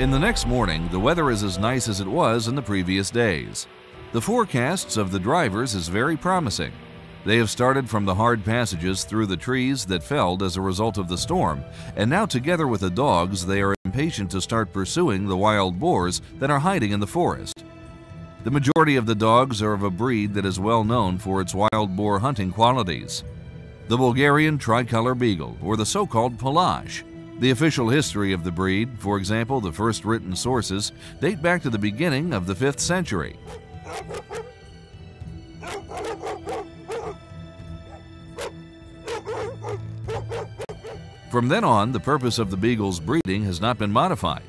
In the next morning, the weather is as nice as it was in the previous days. The forecasts of the drivers is very promising. They have started from the hard passages through the trees that felled as a result of the storm, and now together with the dogs, they are impatient to start pursuing the wild boars that are hiding in the forest. The majority of the dogs are of a breed that is well known for its wild boar hunting qualities. The Bulgarian tricolor beagle, or the so-called Pelage, the official history of the breed, for example, the first written sources, date back to the beginning of the 5th century. From then on, the purpose of the beagle's breeding has not been modified.